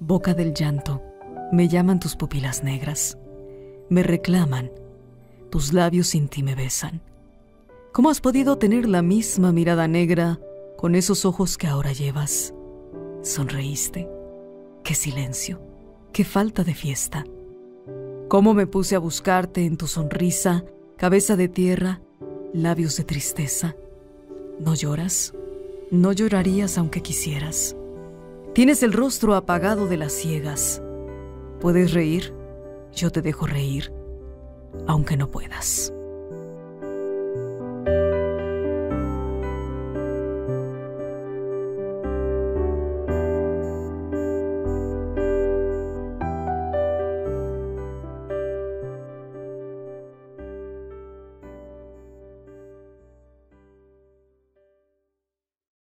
boca del llanto, me llaman tus pupilas negras, me reclaman, tus labios sin ti me besan. ¿Cómo has podido tener la misma mirada negra con esos ojos que ahora llevas? Sonreíste. Qué silencio, qué falta de fiesta. ¿Cómo me puse a buscarte en tu sonrisa, cabeza de tierra, labios de tristeza? ¿No lloras? No llorarías aunque quisieras. Tienes el rostro apagado de las ciegas. ¿Puedes reír? Yo te dejo reír, aunque no puedas.